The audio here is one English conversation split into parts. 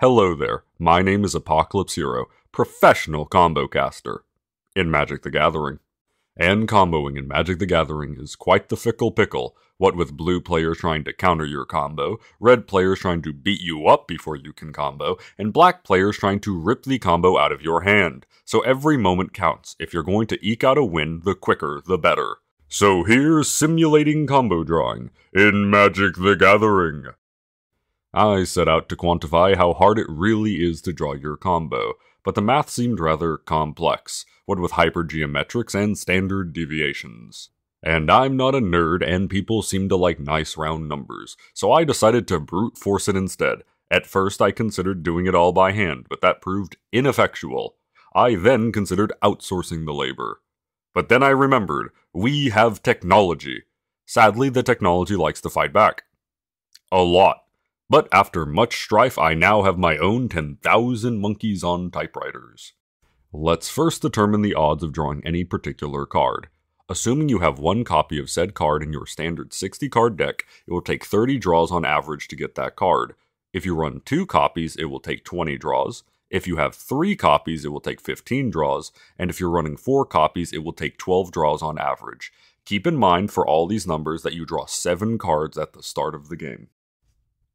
Hello there, my name is Apocalypse Hero, professional combo caster in Magic the Gathering. And comboing in Magic the Gathering is quite the fickle pickle, what with blue players trying to counter your combo, red players trying to beat you up before you can combo, and black players trying to rip the combo out of your hand. So every moment counts. If you're going to eke out a win, the quicker, the better. So here's simulating combo drawing in Magic the Gathering. I set out to quantify how hard it really is to draw your combo, but the math seemed rather complex, what with hypergeometrics and standard deviations. And I'm not a nerd, and people seem to like nice round numbers, so I decided to brute force it instead. At first, I considered doing it all by hand, but that proved ineffectual. I then considered outsourcing the labor. But then I remembered we have technology. Sadly, the technology likes to fight back. A lot. But after much strife, I now have my own 10,000 monkeys on typewriters. Let's first determine the odds of drawing any particular card. Assuming you have one copy of said card in your standard 60 card deck, it will take 30 draws on average to get that card. If you run two copies, it will take 20 draws. If you have three copies, it will take 15 draws. And if you're running four copies, it will take 12 draws on average. Keep in mind for all these numbers that you draw 7 cards at the start of the game.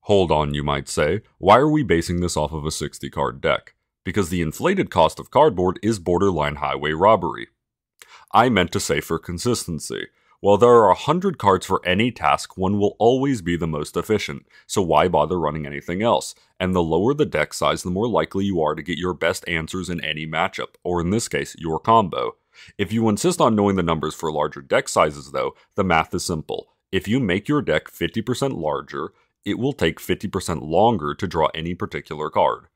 Hold on, you might say. Why are we basing this off of a 60 card deck? Because the inflated cost of cardboard is borderline highway robbery. I meant to say for consistency. While there are 100 cards for any task, one will always be the most efficient, so why bother running anything else? And the lower the deck size, the more likely you are to get your best answers in any matchup, or in this case, your combo. If you insist on knowing the numbers for larger deck sizes, though, the math is simple. If you make your deck 50% larger, it will take 50% longer to draw any particular card.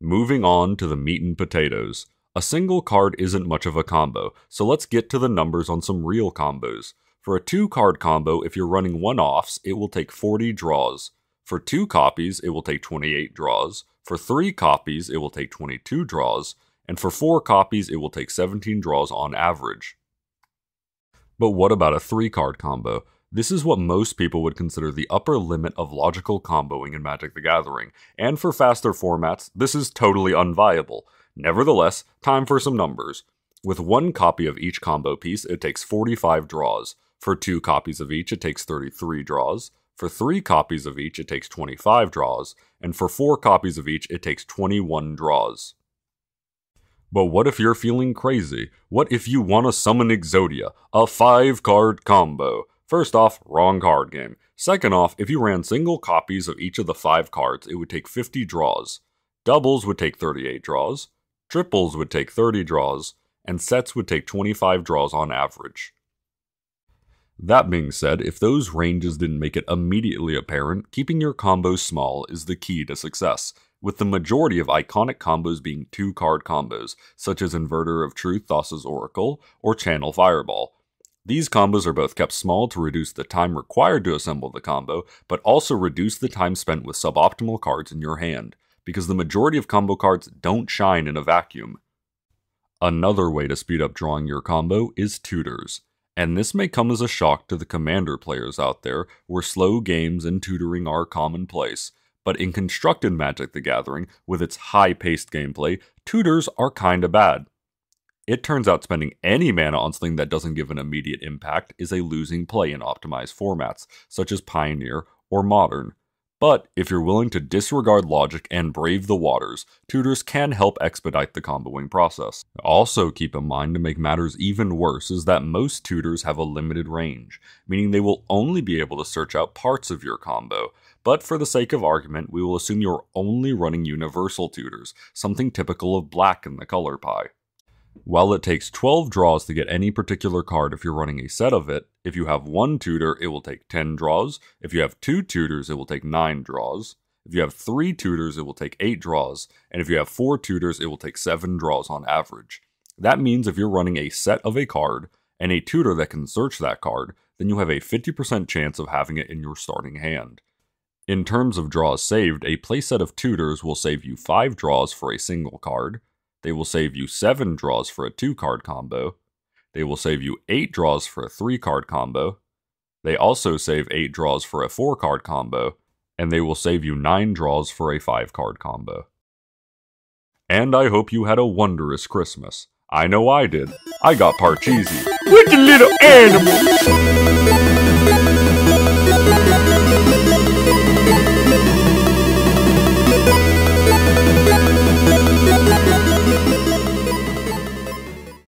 Moving on to the meat and potatoes. A single card isn't much of a combo, so let's get to the numbers on some real combos. For a two card combo, if you're running one offs, it will take 40 draws. For two copies, it will take 28 draws. For three copies, it will take 22 draws. And for four copies, it will take 17 draws on average. But what about a three card combo? This is what most people would consider the upper limit of logical comboing in Magic the Gathering, and for faster formats, this is totally unviable. Nevertheless, time for some numbers. With one copy of each combo piece, it takes 45 draws. For two copies of each, it takes 33 draws. For three copies of each, it takes 25 draws. And for four copies of each, it takes 21 draws. But what if you're feeling crazy? What if you want to summon Exodia, a 5 card combo? First off, wrong card game. Second off, if you ran single copies of each of the five cards, it would take 50 draws. Doubles would take 38 draws, triples would take 30 draws, and sets would take 25 draws on average. That being said, if those ranges didn't make it immediately apparent, keeping your combos small is the key to success, with the majority of iconic combos being two card combos, such as Inverter of Truth Thassa's Oracle or Channel Fireball, these combos are both kept small to reduce the time required to assemble the combo, but also reduce the time spent with suboptimal cards in your hand, because the majority of combo cards don't shine in a vacuum. Another way to speed up drawing your combo is tutors, and this may come as a shock to the commander players out there, where slow games and tutoring are commonplace. But in constructed Magic the Gathering, with its high paced gameplay, tutors are kinda bad. It turns out spending any mana on something that doesn't give an immediate impact is a losing play in optimized formats, such as Pioneer or Modern. But if you're willing to disregard logic and brave the waters, tutors can help expedite the comboing process. Also, keep in mind to make matters even worse is that most tutors have a limited range, meaning they will only be able to search out parts of your combo. But for the sake of argument, we will assume you're only running universal tutors, something typical of black in the color pie. While it takes 12 draws to get any particular card if you're running a set of it, if you have one tutor, it will take 10 draws. If you have two tutors, it will take 9 draws. If you have three tutors, it will take 8 draws. And if you have four tutors, it will take 7 draws on average. That means if you're running a set of a card and a tutor that can search that card, then you have a 50% chance of having it in your starting hand. In terms of draws saved, a playset of tutors will save you 5 draws for a single card, they will save you 7 draws for a 2 card combo. They will save you 8 draws for a 3 card combo. They also save 8 draws for a 4 card combo, and they will save you 9 draws for a 5 card combo. And I hope you had a wondrous Christmas. I know I did. I got Parcheesi with the little animal.